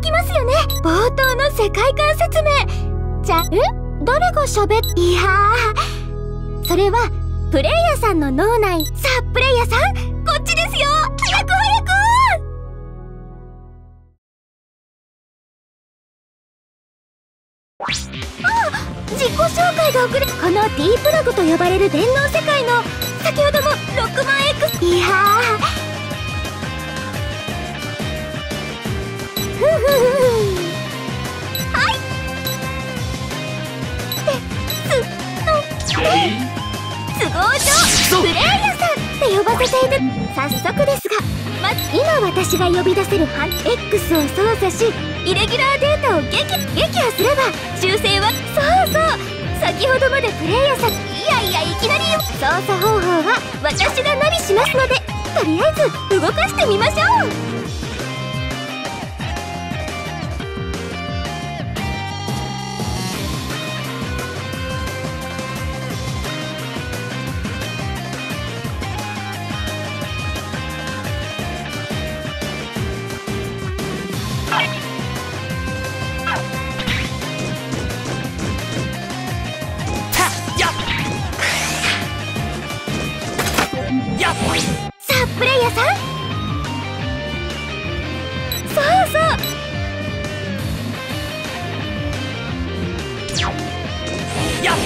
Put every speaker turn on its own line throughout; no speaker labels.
きますよね。冒頭の世界観説明。じゃえ誰が喋っ？いやそれはプレイヤーさんの脳内さあプレイヤーさん？こっちですよ。早く早くあ自己紹介が遅れこの D プログと呼ばれる電脳世界の先ほども6万 X いやふプレイヤーさんって呼ばせてい。る早速ですがまず今私が呼び出せる反 X を操作しイレギュラーデータを撃撃破すれば修正はそうそう先ほどまでプレイヤーさんい。やい。やい。きなりよ操作方法は私がナビしますのでとりあえず動かしてみましょう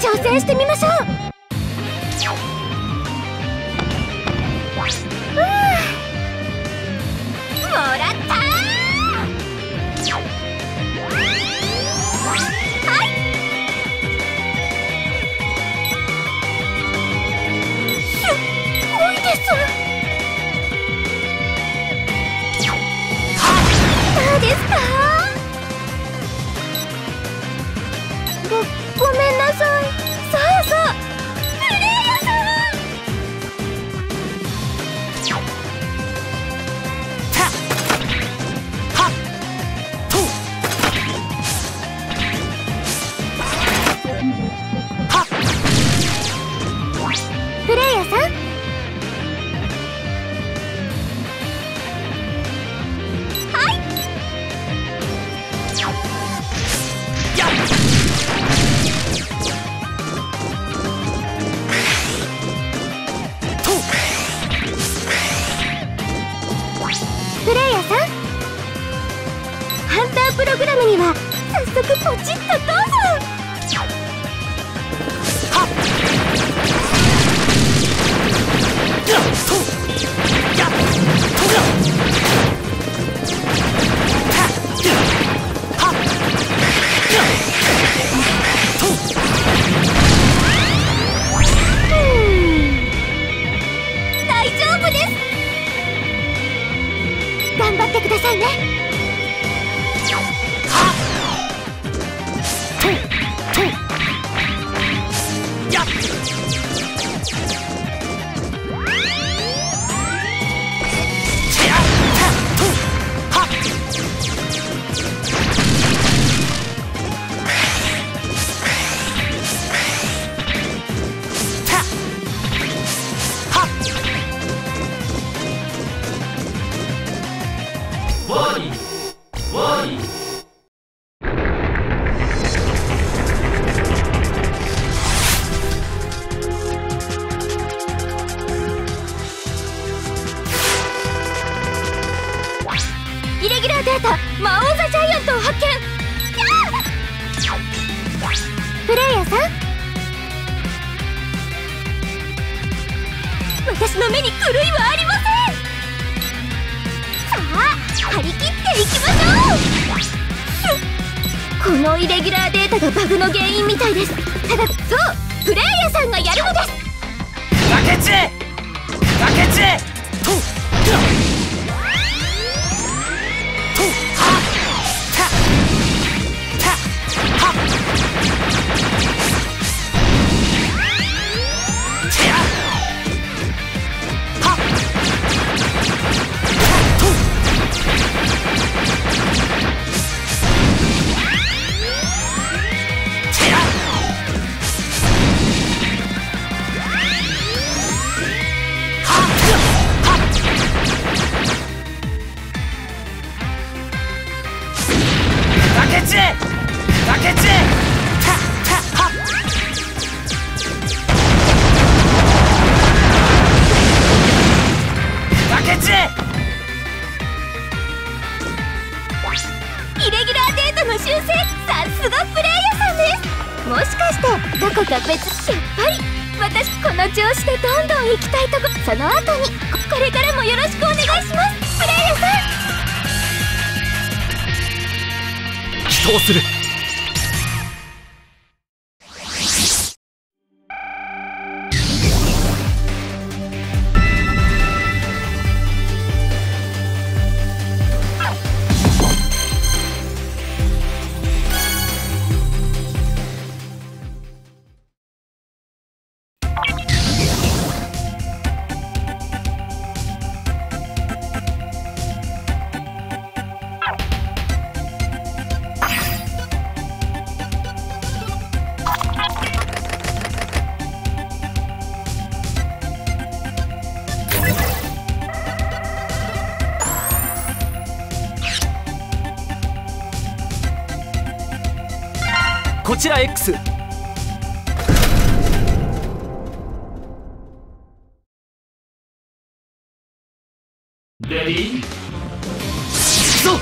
挑戦してみましょう。プレイヤーさん。ハンタープログラムには早速ポチッとどう
ぞ。イレギュラーデータ魔王ザジャイアントを発見プレイヤーさん私の目に狂いはありませんさあ張り切っていきましょうこのイレギュラー
データがバグの原因みたいですただそう
プレイヤーさんがやるのです崖地へ修正さすがプレイヤーさんです。もしかしてどこか別
やっぱり。私この調子でどんどん行きたいとこ。そ
の後にこれからもよろしくお願いします。プレイヤーさん。どうす
る。こちら X レディーそ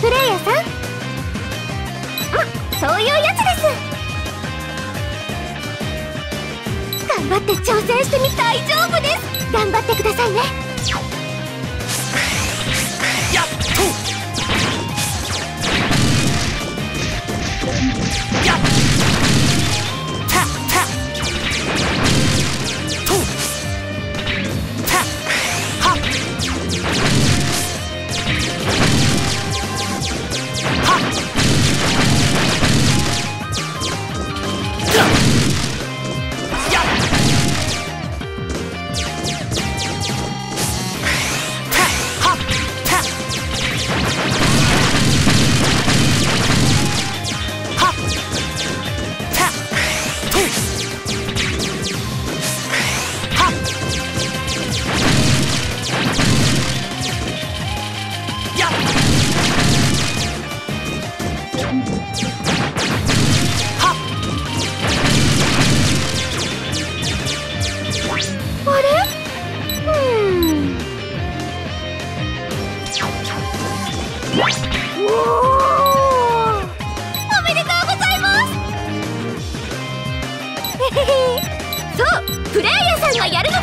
プレイヤーさん？まそういうやつです。頑張って挑戦してみ大丈夫です。頑張ってくださいね。やっ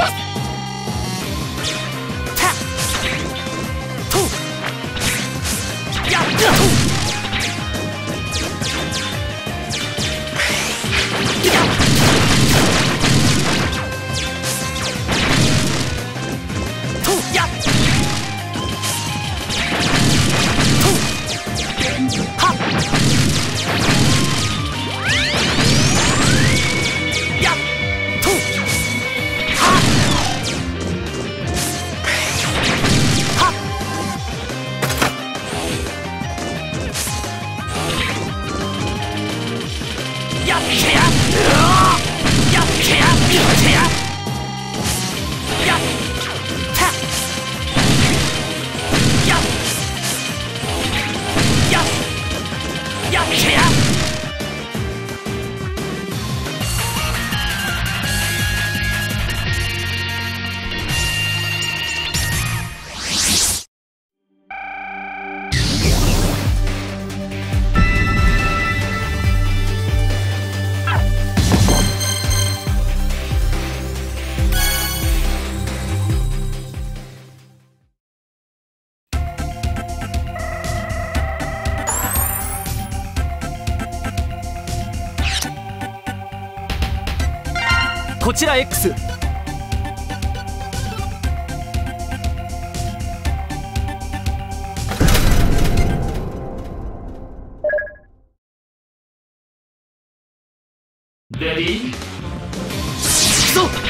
Yes! こちら X レ
ディー